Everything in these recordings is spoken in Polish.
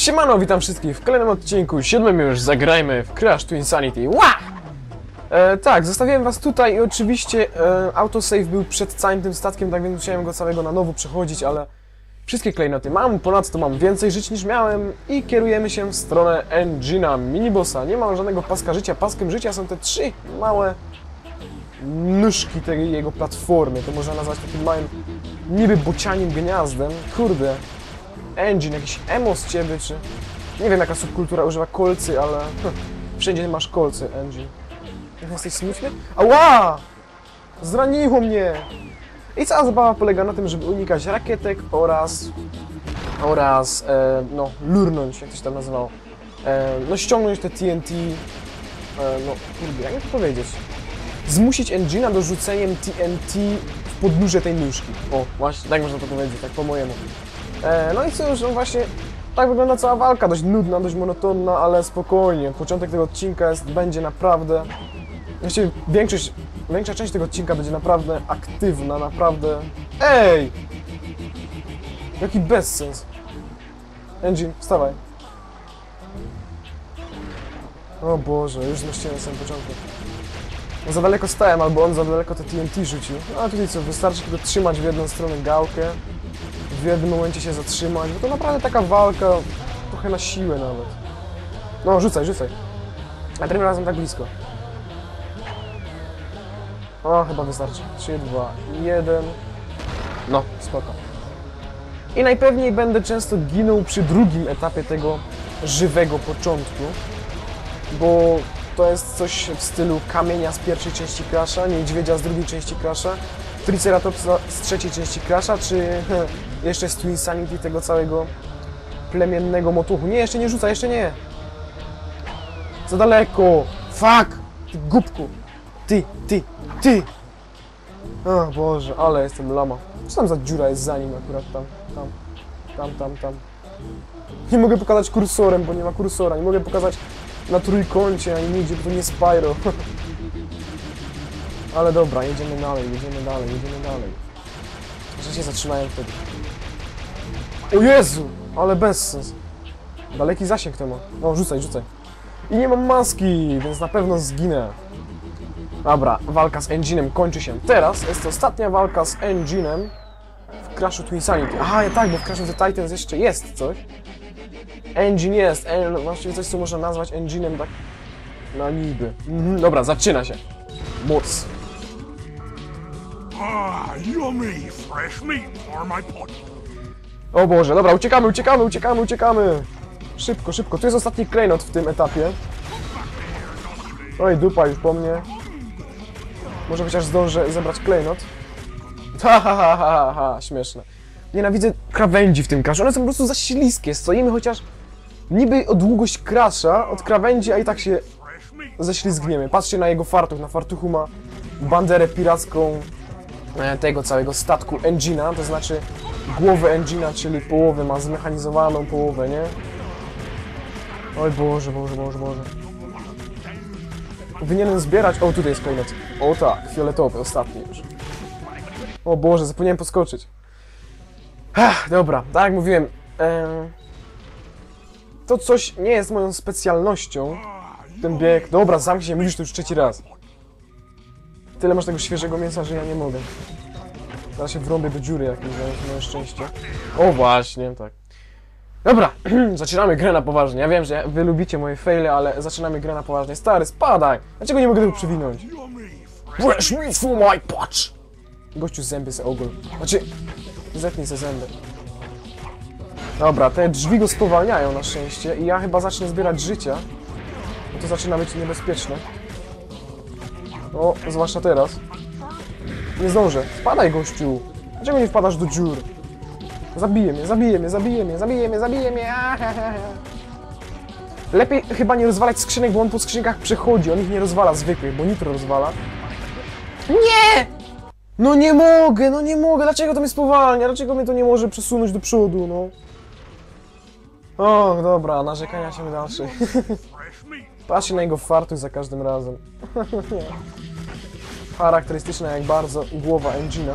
Siemano, witam wszystkich w kolejnym odcinku, siódmym już zagrajmy w Crash to Insanity. Ła! E, tak, zostawiłem was tutaj i oczywiście e, autosave był przed całym tym statkiem, tak więc musiałem go całego na nowo przechodzić, ale wszystkie klejnoty mam, ponadto mam więcej żyć niż miałem i kierujemy się w stronę Engina, minibossa. Nie mam żadnego paska życia, paskiem życia są te trzy małe nóżki tej jego platformy, to można nazwać takim małym niby bocianim gniazdem. Kurde, engine, jakiś emo z ciebie, czy... Nie wiem jaka subkultura używa kolcy, ale... hm, Wszędzie masz kolcy, engine. Jak jesteś smutny? Ała! Zraniło mnie! I cała zabawa polega na tym, żeby unikać rakietek oraz... oraz, e, no, lurnąć, jak to się tam nazywało. E, no, ściągnąć te TNT... E, no, kurde, jak to powiedzieć? Zmusić engina do rzuceniem TNT w podnóże tej nóżki. O, właśnie, tak można to powiedzieć, tak po mojemu. E, no i cóż, no właśnie, tak wygląda cała walka, dość nudna, dość monotonna, ale spokojnie. Początek tego odcinka jest, będzie naprawdę... Właściwie większość, większa część tego odcinka będzie naprawdę aktywna, naprawdę... Ej! Jaki bezsens. Engine, wstawaj. O Boże, już zmyśliłem na samym początku. No za daleko stałem, albo on za daleko te TNT rzucił. No a tutaj co, wystarczy tylko trzymać w jedną stronę gałkę, w jednym momencie się zatrzymać, bo to naprawdę taka walka, trochę na siłę nawet. No, rzucaj, rzucaj. A tym razem tak blisko. O, chyba wystarczy. 3, 2, 1. No, spoko. I najpewniej będę często ginął przy drugim etapie tego żywego początku, bo to jest coś w stylu kamienia z pierwszej części Crasha, niedźwiedzia z drugiej części Crasha, Triceratopsa z trzeciej części Crasha, czy jeszcze z Twin Sanity tego całego plemiennego motuchu. Nie, jeszcze nie rzuca, jeszcze nie. Za daleko. Fuck! Ty głupku. Ty, ty, ty. O Boże, ale jestem lama. Co tam za dziura jest za nim akurat tam, tam, tam, tam, tam. Nie mogę pokazać kursorem, bo nie ma kursora. Nie mogę pokazać na trójkącie, ani nigdzie, bo to nie Spyro. Ale dobra, jedziemy dalej, jedziemy dalej, jedziemy dalej. Że się zatrzymałem wtedy. O Jezu! Ale bezsens. Daleki zasięg to ma. No, rzucaj, rzucaj. I nie mam maski, więc na pewno zginę. Dobra, walka z Enginem kończy się teraz. Jest to ostatnia walka z Enginem w Crashu Twin Sanity. Aha, ja tak, bo w Crashu the Titans jeszcze jest coś. Engine jest, en, właściwie coś, co można nazwać Enginem tak na niby. Mhm, dobra, zaczyna się. Moc. Ah, yummy fresh meat for my pot. O Boże, dobra, uciekamy, uciekamy, uciekamy, uciekamy! Szybko, szybko, tu jest ostatni klejnot w tym etapie. Oj, dupa już po mnie. Może chociaż zdążę zebrać klejnot. Ha, ha, ha, ha, ha, śmieszne. Nienawidzę krawędzi w tym crashu, one są po prostu za śliskie. Stoimy chociaż niby o długość crasha od krawędzi, a i tak się ześlizgniemy. Patrzcie na jego fartuch, na fartuchu ma banderę piracką tego całego statku Engina, to znaczy głowę Engina, czyli połowę ma zmechanizowaną połowę, nie? Oj Boże, Boże, Boże, Boże. Powinienem zbierać... O, tutaj jest klejnot. O tak, fioletowy, ostatni już. O Boże, zapomniałem podskoczyć. Ech, dobra, tak jak mówiłem, em, to coś nie jest moją specjalnością, ten bieg. Dobra, zamknij się, mówisz to już trzeci raz. Tyle masz tego świeżego mięsa, że ja nie mogę. Zaraz się wrąbię do dziury jakiejś, na moje szczęście. O właśnie, tak. Dobra, zaczynamy grę na poważnie. Ja wiem, że wy lubicie moje faile, ale zaczynamy grę na poważnie. Stary, spadaj! Dlaczego nie mogę tego przewinąć? Fresh meat for my potch! Gościu zęby se ogól. Znaczy, zetnij se zęby. Dobra, te drzwi go spowalniają na szczęście i ja chyba zacznę zbierać życia. Bo to zaczyna być niebezpieczne. O, zwłaszcza teraz. Nie zdążę. Wpadaj, gościu! Dlaczego nie wpadasz do dziur? Zabije mnie, zabije mnie, zabije mnie, zabije mnie, zabije mnie! Lepiej chyba nie rozwalać skrzynek, bo on po skrzynkach przechodzi. On ich nie rozwala zwykłych, bo nitro rozwala. Nie! No nie mogę, no nie mogę. Dlaczego to mnie spowalnia? Dlaczego mnie to nie może przesunąć do przodu, no? O, dobra, narzekania się dalsze. Patrzcie na jego fartuch za każdym razem. Charakterystyczna jak bardzo głowa Engina.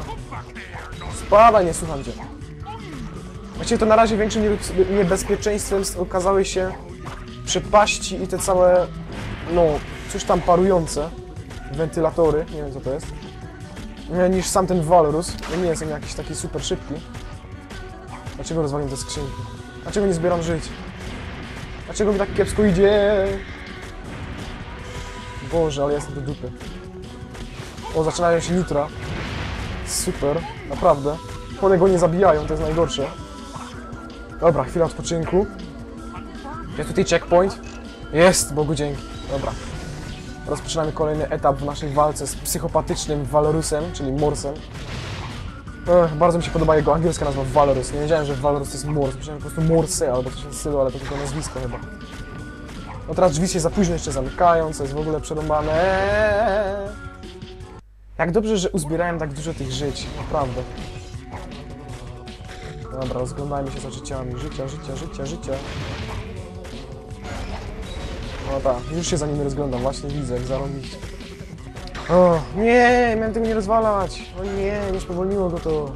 Spadaj, nie słucham cię. Właściwie to na razie większym niebe- niebezpieczeństwem okazały się przepaści i te całe, no, coś tam parujące wentylatory, nie wiem co to jest, niż sam ten Walrus. No nie jest on jakiś taki super szybki. Dlaczego rozwaliłem te skrzynki? Dlaczego nie zbieram żyć? Dlaczego mi tak kiepsko idzie? Boże, ale jestem do dupy. O, zaczynają się nitra. Super, naprawdę. One go nie zabijają, to jest najgorsze. Dobra, chwila odpoczynku. Jest tutaj checkpoint. Jest, Bogu dzięki. Dobra. Rozpoczynamy kolejny etap w naszej walce z psychopatycznym Walorusem, czyli Morsem. Ech, bardzo mi się podoba jego angielska nazwa Valorus. Nie wiedziałem, że Valorus to jest Mors. Myślałem po prostu Morse albo coś w stylu, ale to tylko nazwisko chyba. No teraz drzwi się za późno jeszcze zamykają, co jest w ogóle przerąbane. Jak dobrze, że uzbierałem tak dużo tych żyć, naprawdę. Dobra, rozglądajmy się za życiami. Życia, życia, życia, życia. No tak, już się za nimi rozglądam, właśnie widzę, jak zarobić. O, nie, miałem tego nie rozwalać. O nie, nie spowolniło go to.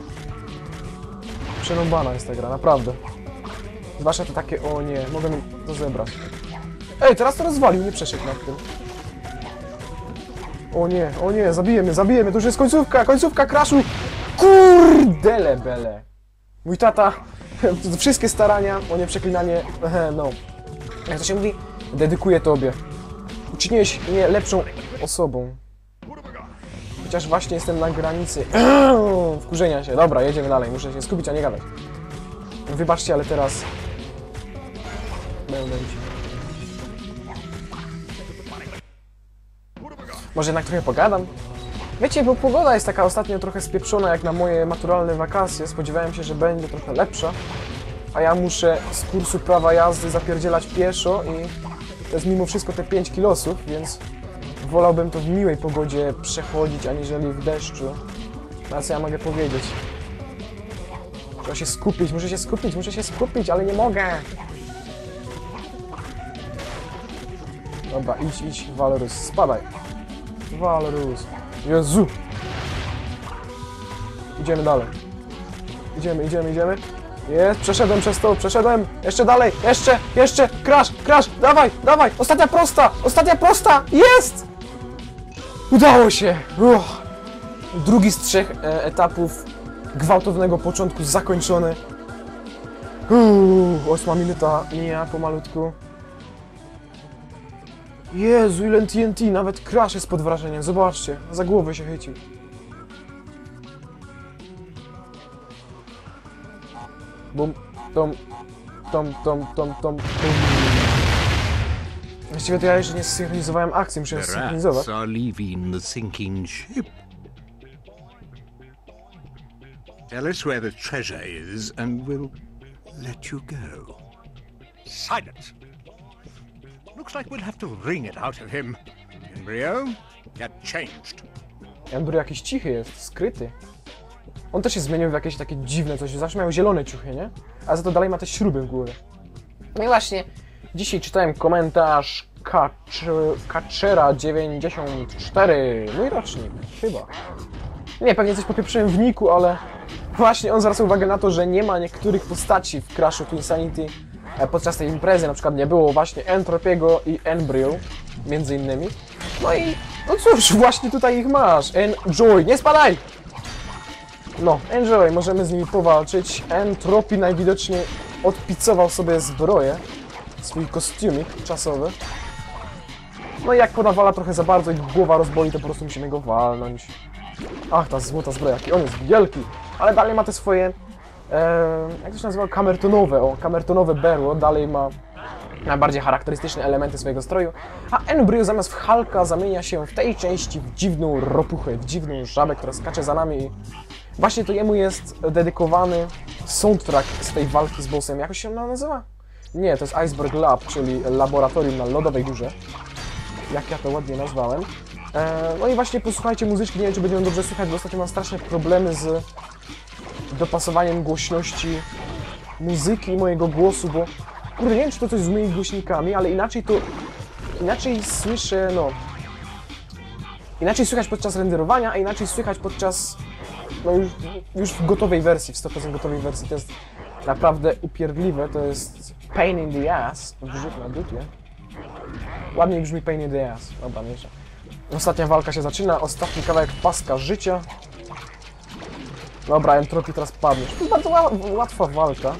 Przerąbana jest ta gra, naprawdę. Zwłaszcza to takie, o nie, mogę to zebrać. Ej, teraz to rozwalił, nie przeszedł nad tym. O nie, o nie, zabijemy, zabijemy, to już jest końcówka, końcówka crashu. Kurdele bele. Mój tata, wszystkie starania o nieprzeklinanie, no, jak to się mówi, dedykuję tobie. Uczyniłeś mnie lepszą osobą. Chociaż właśnie jestem na granicy wkurzenia się. Dobra, jedziemy dalej, muszę się skupić, a nie gadać. Wybaczcie, ale teraz... Momencik. Może jednak trochę pogadam? Wiecie, bo pogoda jest taka ostatnio trochę spieprzona jak na moje maturalne wakacje. Spodziewałem się, że będzie trochę lepsza. A ja muszę z kursu prawa jazdy zapierdzielać pieszo i to jest mimo wszystko te 5 kilosów, więc wolałbym to w miłej pogodzie przechodzić, aniżeli w deszczu. Na co ja mogę powiedzieć? Trzeba się skupić, muszę się skupić, muszę się skupić, ale nie mogę! Dobra, idź, idź, Valorus, spadaj. Valorus. Jezu! Idziemy dalej. Idziemy, idziemy, idziemy. Jest, przeszedłem przez to, przeszedłem. Jeszcze dalej, jeszcze, jeszcze, crash, crash, dawaj, dawaj, ostatnia prosta, ostatnia prosta, jest! Udało się! Uff. Drugi z trzech e, etapów gwałtownego początku zakończony. Uuu, ósma minuta mija pomalutku. Jezu, ile TNT, nawet Crash jest pod wrażeniem, zobaczcie, za głowę się chycił. Bum, tom, tom, tom, tom, tom, bum. Właściwie to ja jeszcze nie zsynchronizowałem akcji, muszę The zsynchronizować. rats are leaving the sinking ship. Tell us where the treasure is, and we'll let you go. Silence. Looks like we'll have to wring it out of him. Embryo, get changed. Embryo jakiś cichy jest, skryty. On też się zmienił w jakieś takie dziwne coś, zawsze miał zielone ciuchy, nie? A za to dalej ma te śruby w głowie. No i właśnie, dzisiaj czytałem komentarz Kacz- Kaczera94, mój rocznik, chyba. Nie, pewnie coś popieprzyłem w niku, ale właśnie on zwraca uwagę na to, że nie ma niektórych postaci w Crashu Insanity podczas tej imprezy, na przykład nie było właśnie Entropiego i Embryo, między innymi. No i, no cóż, właśnie tutaj ich masz. Enjoy, nie spadaj! No, enjoy, możemy z nimi powalczyć. Entropi najwidoczniej odpicował sobie zbroję, swój kostiumik czasowy. No i jak podawala trochę za bardzo i głowa rozboli, to po prostu musimy go walnąć. Ach, ta złota zbroja, jaki on jest wielki! Ale dalej ma te swoje, e, jak to się nazywa, kamertonowe, o, kamertonowe berło, dalej ma najbardziej charakterystyczne elementy swojego stroju, a Embryo zamiast w Hulka zamienia się w tej części w dziwną ropuchę, w dziwną żabę, która skacze za nami i właśnie to jemu jest dedykowany soundtrack z tej walki z bossem. Jak się ona nazywa? Nie, to jest Iceberg Lab, czyli laboratorium na lodowej górze. Jak ja to ładnie nazwałem. E, no i właśnie posłuchajcie muzyczki, nie wiem czy będzie ją dobrze słychać, bo ostatnio mam straszne problemy z dopasowaniem głośności muzyki i mojego głosu, bo kurde, nie wiem czy to coś z moimi głośnikami, ale inaczej to, inaczej słyszę, no, inaczej słychać podczas renderowania, a inaczej słychać podczas, no już, już w gotowej wersji, w 100% gotowej wersji, to jest naprawdę upierdliwe, to jest pain in the ass, wrzut na dupie. Ładniej brzmi pain in the ass, dobra, mniejsza. Ostatnia walka się zaczyna, ostatni kawałek paska życia. Dobra, entropii teraz padniesz. To jest bardzo ła- łatwa walka.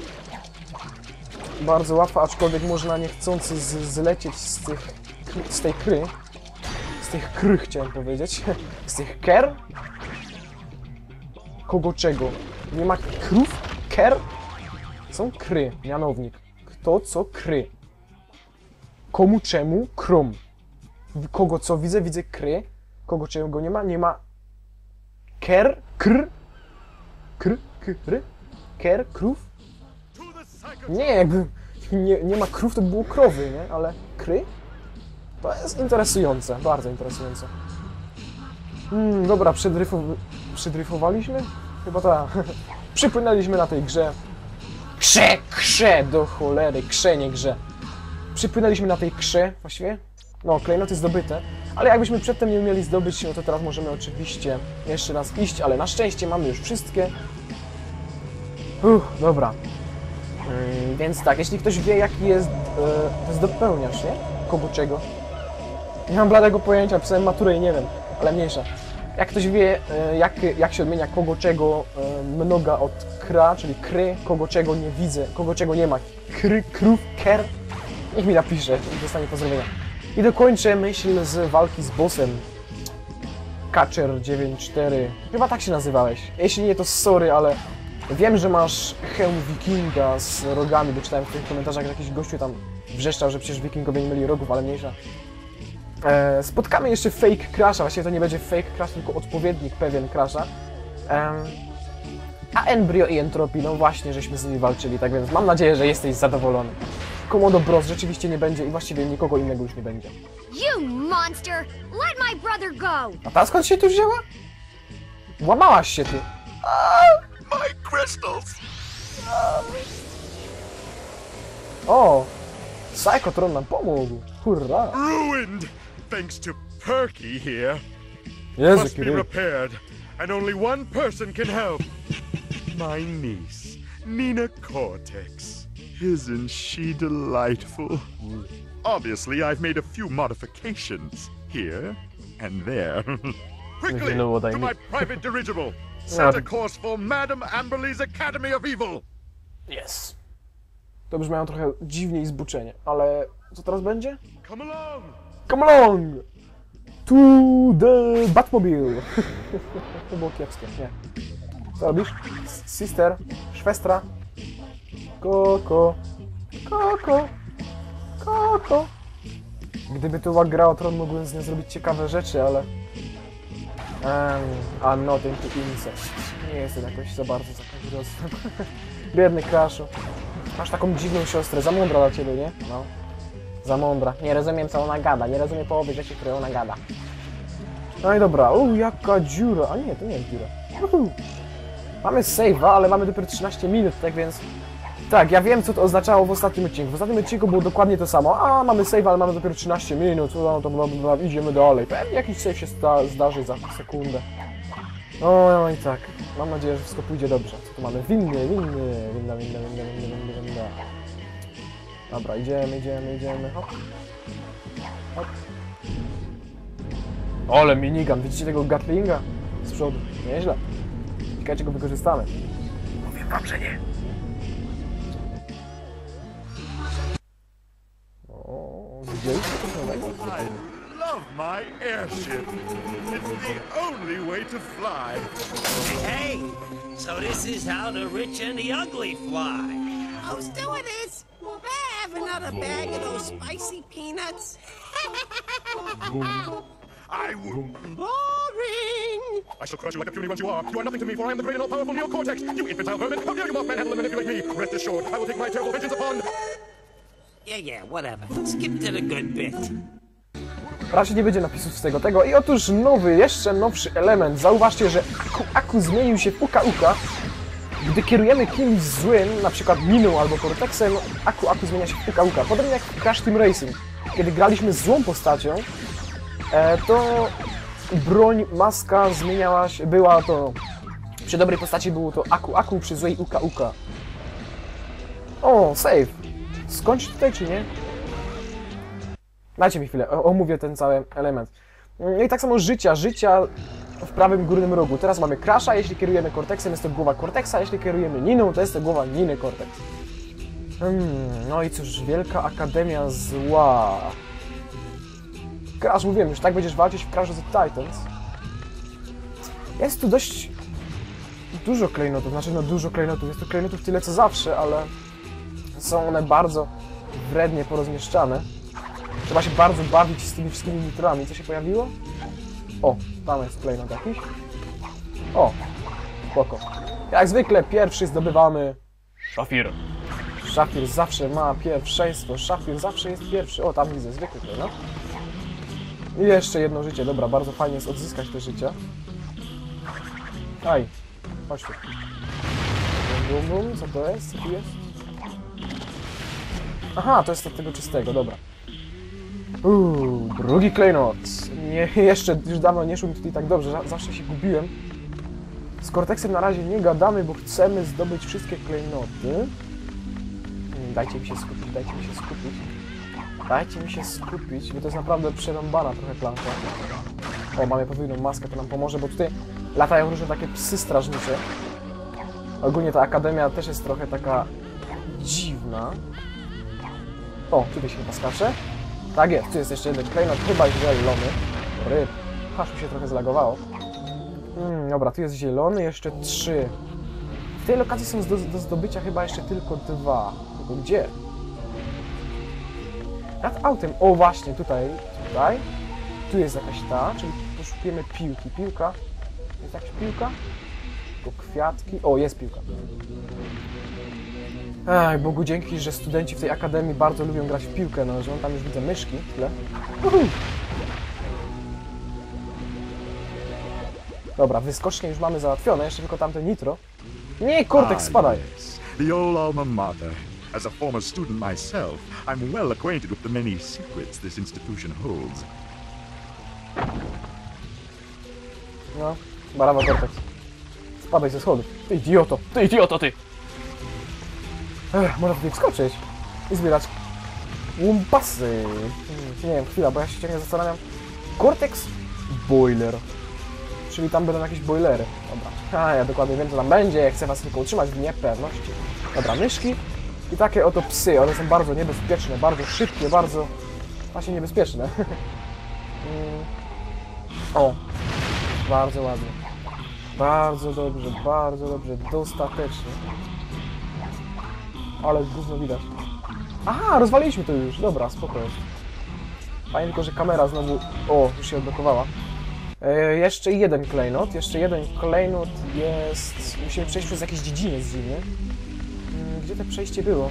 Bardzo łatwa, aczkolwiek można niechcący zlecieć z, tych, z tej kry. Z tych kry chciałem powiedzieć. Z tych ker. Kogo czego? Nie ma krów? Ker? Są kry, mianownik. Kto co kry? Komu czemu krom? Kogo co widzę? Widzę kry. Kogo czego nie ma? Nie ma ker? Kr? Kr? Kry? Ker? Krów? Nie, jakby nie, nie ma krów, to by było krowy, nie? Ale kry? To jest interesujące, bardzo interesujące. Hmm, dobra, przedryfowaliśmy? Chyba tak. Przypłynęliśmy na tej grze. Krze, krze, do cholery, krze, nie grze. Przypłynęliśmy na tej krze, właściwie. No, klejnoty zdobyte. Ale jakbyśmy przedtem nie umieli zdobyć, no to teraz możemy oczywiście jeszcze raz iść, ale na szczęście mamy już wszystkie. Uff, dobra. Mm, więc tak, jeśli ktoś wie, jaki jest, e, to jest nie? Kogo czego? Nie mam bladego pojęcia, pisałem maturę i nie wiem, ale mniejsza. Jak ktoś wie, e, jak, jak się odmienia kogo czego e, mnoga od kra, czyli kry, kogo czego nie widzę, kogo czego nie ma, kry, krów, ker, niech mi napisze dostanie pozdrowienia. I dokończę myśl z walki z bossem. Catcher 9.4. Chyba tak się nazywałeś. Jeśli nie, to sorry, ale wiem, że masz hełm wikinga z rogami, bo czytałem w tych komentarzach, jakiś gościu tam wrzeszczał, że przecież wikingowie nie mieli rogów, ale mniejsza. E, spotkamy jeszcze fake crasha, właściwie to nie będzie fake crash, tylko odpowiednik pewien crasha. Em, a Embryo i Entropii, no właśnie, żeśmy z nimi walczyli, tak więc mam nadzieję, że jesteś zadowolony. Komodo Bros rzeczywiście nie będzie i właściwie nikogo innego już nie będzie. You monster! Let my brother go! A ta skąd się tu wzięła? Łamałaś się ty. My crystals! O! Psychotron nam pomógł. Hurra! ruined thanks to Perky here. Jezu, Must be kiedy... repaired, and only one person can help. My niece, Nina Cortex. Isn't she delightful? Obviously, I've made a few modifications here and there. Quickly, know what I to mean. my private dirigible. Set a course for Madame Amberley's Academy of Evil. Yes. To brzmiało trochę dziwnie i zbuczenie, ale co teraz będzie? Come along. Come along! To the Batmobile! to było kiepskie, nie. Co robisz? Sister, szwestra. Koko. Koko. Koko. Gdyby to była gra o tron, mogłem z nią zrobić ciekawe rzeczy, ale... Um, I'm not into. Nie jestem jakoś za bardzo za kazirodztwem. Biedny Crashu. Masz taką dziwną siostrę, za mądra dla ciebie, nie? No. Za mądra. Nie rozumiem co ona gada, nie rozumiem połowy rzeczy, które ona gada. No i dobra, u jaka dziura. A nie, to nie jest dziura. Uhu. Mamy save'a, ale mamy dopiero 13 minut, tak więc... Tak, ja wiem co to oznaczało w ostatnim odcinku. W ostatnim odcinku było dokładnie to samo. A, mamy save, ale mamy dopiero 13 minut, no to bla, bla, bla, idziemy dalej. Pewnie jakiś save się sta, zdarzy za sekundę. No, no i tak. Mam nadzieję, że wszystko pójdzie dobrze. Co tu mamy? Winny, winny, winna, winna, winna, winna, winna, winna. Dobra, idziemy, idziemy, idziemy. Hop. Hop. Ole minigun, widzicie tego Gatlinga? Z przodu. Nieźle. Ciekawe, go wykorzystamy. Powiem wam, że nie. I love my airship. It's the only way to fly. Hey, so this is how the rich and the ugly fly. Oh, stewardess, will I have another bag of those spicy peanuts? I will. Boring! I shall crush you like a puny once you are. You are nothing to me, for I am the great and all-powerful Neo-Cortex. You infantile vermin! How dare you mock manhandle and manipulate me? Rest assured, I will take my terrible vengeance upon... Yeah, yeah, whatever. Skip to the good bit. Raczej nie będzie napisów z tego tego. I otóż nowy, jeszcze nowszy element. Zauważcie, że Aku, Aku zmienił się w Uka Uka. Gdy kierujemy kimś złym, na przykład Miną albo Cortexem, Aku Aku zmienia się w Uka Uka. Podobnie jak w Crash Team Racing. Kiedy graliśmy złą postacią, e, to broń, maska zmieniała się, była to... Przy dobrej postaci było to Aku Aku, przy złej Uka Uka. O, save. Skończ tutaj, czy nie? Dajcie mi chwilę, omówię ten cały element. No i tak samo życia, życia w prawym górnym rogu. Teraz mamy Crasha, jeśli kierujemy Cortexem jest to głowa Cortexa, jeśli kierujemy Niną to jest to głowa Niny Cortex. Hmm, no i cóż, Wielka Akademia Zła. Crash, mówiłem już, tak będziesz walczyć w Crash of the Titans. Jest tu dość dużo klejnotów, znaczy no dużo klejnotów, jest tu klejnotów tyle co zawsze, ale są one bardzo wrednie porozmieszczane. Trzeba się bardzo bawić z tymi wszystkimi nitrami. Co się pojawiło? O, tam jest klejnot jakiś. O, spoko. Jak zwykle pierwszy zdobywamy szafir. Szafir zawsze ma pierwszeństwo, szafir zawsze jest pierwszy. O, tam widzę, zwykły klejnot. I jeszcze jedno życie, dobra, bardzo fajnie jest odzyskać te życia. Aj, chodź tu. Bum, bum, bum, co to jest? Co tu jest? Aha, to jest od tego czystego, dobra. Uuu, drugi klejnot. Nie, jeszcze już dawno nie szło mi tutaj tak dobrze, za- zawsze się gubiłem. Z Cortexem na razie nie gadamy, bo chcemy zdobyć wszystkie klejnoty. Mm, Dajcie mi się skupić, dajcie mi się skupić. Dajcie mi się skupić, bo to jest naprawdę przerąbana trochę planka. O, mamy podwójną maskę, to nam pomoże, bo tutaj latają różne takie psy strażnicze. Ogólnie ta akademia też jest trochę taka dziwna. O, tutaj się chyba skacze. Tak jest, tu jest jeszcze jeden klejnot, chyba zielony. Ryb. Aż mi się trochę zlagowało. Mm, dobra, tu jest zielony, jeszcze trzy. W tej lokacji są do, do zdobycia chyba jeszcze tylko dwa. Tylko gdzie? Nad autem. O, właśnie, tutaj, tutaj. Tu jest jakaś ta, czyli poszukujemy piłki. Piłka. Jest jakaś piłka? Tylko kwiatki. O, jest piłka. Ej, Bogu dzięki, że studenci w tej akademii bardzo lubią grać w piłkę nożną. Tam już widzę myszki w tle. Uhu. Dobra, wyskocznie już mamy załatwione, jeszcze tylko tamte nitro. Nie, Cortex, spadaj! yes. The old alma mater. As a former student myself, I'm well acquainted with the many secrets this institution holds. No, brawo Cortex. Spadaj ze schodów. Ty idioto, ty idioto, ty! Ech, można tutaj wskoczyć i zbierać łumpasy. Hmm, Nie wiem, chwila, bo ja się ciągle zastanawiam. Cortex Boiler. Czyli tam będą jakieś boilery. Dobra. A, ja dokładnie wiem, co tam będzie. Chcę was tylko utrzymać w niepewności. Dobra, myszki i takie oto psy. One są bardzo niebezpieczne, bardzo szybkie, bardzo... właśnie niebezpieczne. Mm. o, bardzo ładnie. Bardzo dobrze, bardzo dobrze, dostatecznie. Ale gówno widać. Aha, rozwaliliśmy to już, dobra, spoko jest. Fajnie tylko, że kamera znowu... O, już się odblokowała. E, jeszcze jeden klejnot, jeszcze jeden klejnot jest... Musimy przejść przez jakiś dziedziniec dziwny. Mm, Gdzie to przejście było?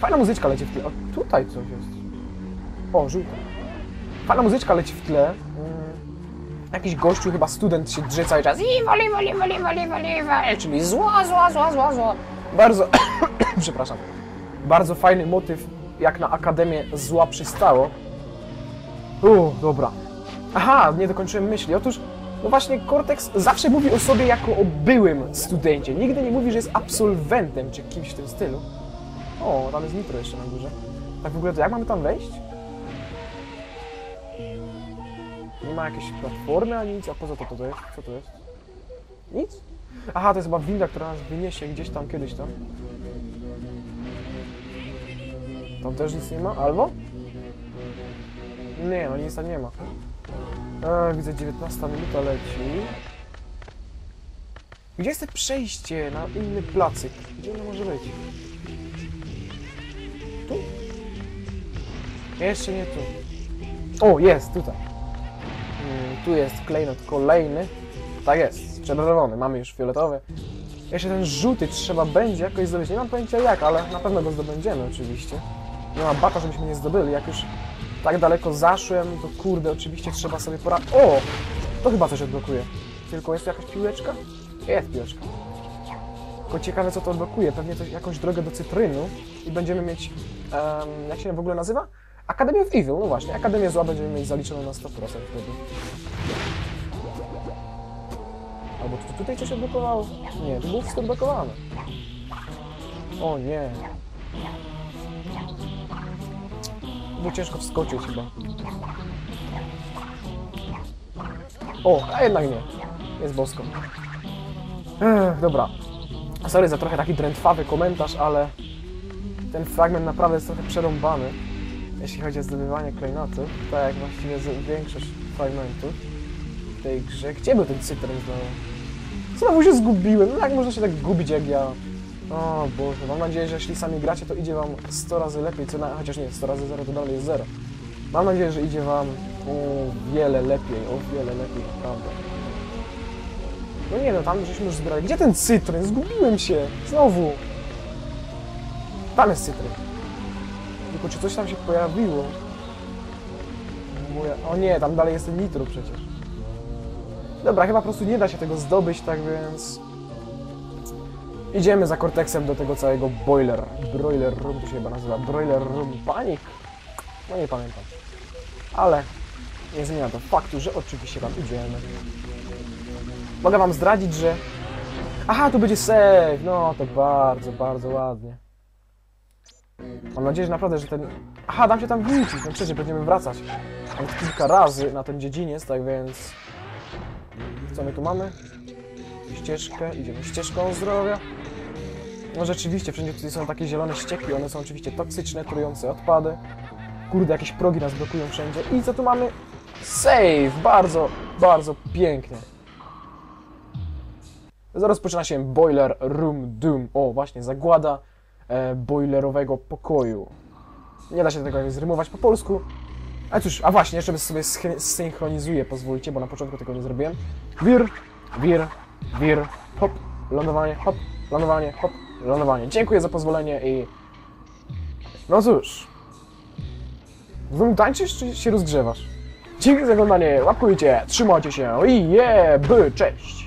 Fajna muzyczka leci w tle. O, tutaj coś jest. O, żółta. Fajna muzyczka leci w tle. Jakiś gościu, chyba student się drze cały czas. Evil, evil, evil, evil, evil, evil. Czyli zła, zła, zła, zła, zła. Bardzo... Przepraszam. Bardzo fajny motyw, jak na Akademię Zła przystało. Uuu, dobra. Aha, nie dokończyłem myśli. Otóż, no właśnie, Cortex zawsze mówi o sobie jako o byłym studencie. Nigdy nie mówi, że jest absolwentem czy kimś w tym stylu. O, tam jest nitro jeszcze na górze. Tak w ogóle to jak mamy tam wejść? Nie ma jakiejś platformy ani nic, a poza to, to, to jest? Co to jest? Nic? Aha, to jest chyba winda, która nas wyniesie gdzieś tam, kiedyś tam. Tam też nic nie ma? Albo? Nie, no nic tam nie ma. E, widzę 19 minuta leci. Gdzie jest to przejście na inny placyk? Gdzie ono może być? Tu? Jeszcze nie tu. O, jest, tutaj. Mm, tu jest klejnot kolejny. Tak jest, czerwony, mamy już fioletowy. Jeszcze ten żółty trzeba będzie jakoś zdobyć. Nie mam pojęcia jak, ale na pewno go zdobędziemy oczywiście. Nie ma bata, żebyśmy nie zdobyli. Jak już tak daleko zaszłem, to kurde, oczywiście trzeba sobie pora... O! To chyba coś odblokuje. Tylko jest jakaś piłeczka? Jest piłeczka. Tylko ciekawe co to odblokuje. Pewnie coś, jakąś drogę do cytrynu i będziemy mieć... em, jak się w ogóle nazywa? Academy of Evil, no właśnie. Akademię Zła będziemy mieć zaliczoną na 100% wtedy. Albo to tutaj coś odblokowało? Nie, to było wszystko odblokowane. O nie. Było ciężko wskoczyć chyba. O, a jednak nie. Jest bosko. Ech, dobra. Sorry za trochę taki drętwawy komentarz, ale ten fragment naprawdę jest trochę przerąbany, jeśli chodzi o zdobywanie klejnotów, tak jak właściwie większość fragmentów w tej grze. Gdzie był ten cytryn znowu? Znowu się zgubiłem, no jak można się tak gubić jak ja? O Boże, mam nadzieję, że jeśli sami gracie, to idzie wam 100 razy lepiej, co na... chociaż nie, 100 razy 0 to dalej jest 0. Mam nadzieję, że idzie wam o wiele lepiej, o wiele lepiej, naprawdę. No nie no, tam żeśmy już zbierali. Gdzie ten cytryn? Zgubiłem się! Znowu! Tam jest cytryn. Tylko czy coś tam się pojawiło? Moja... O nie, tam dalej jest ten nitro przecież. Dobra, chyba po prostu nie da się tego zdobyć, tak więc... Idziemy za Cortexem do tego całego boiler. Broiler room to się chyba nazywa. Broiler room panik? No nie pamiętam. Ale nie zmienia to faktu, że oczywiście tam idziemy. Mogę wam zdradzić, że... Aha, tu będzie save! No, to bardzo, bardzo ładnie. Mam nadzieję, że naprawdę, że ten... Aha, dam się tam wrócić, no przecież będziemy wracać. Nawet kilka razy na ten dziedziniec, tak więc... Co my tu mamy? Ścieżkę, idziemy ścieżką zdrowia. No rzeczywiście, wszędzie tutaj są takie zielone ścieki, one są oczywiście toksyczne, trujące odpady. Kurde, jakieś progi nas blokują wszędzie. I co tu mamy? Save! Bardzo, bardzo pięknie. Rozpoczyna się Boiler Room Doom. O, właśnie, zagłada e, boilerowego pokoju. Nie da się tego zrymować po polsku. A cóż, a właśnie, jeszcze sobie sch- synchronizuję, pozwólcie, bo na początku tego nie zrobiłem. Wir, wir, wir, hop, lądowanie, hop, lądowanie, hop, lądowanie. Dziękuję za pozwolenie i... No cóż. Wy tańczysz, czy się rozgrzewasz? Dzięki za oglądanie, łapkujcie, trzymajcie się i je, by, cześć!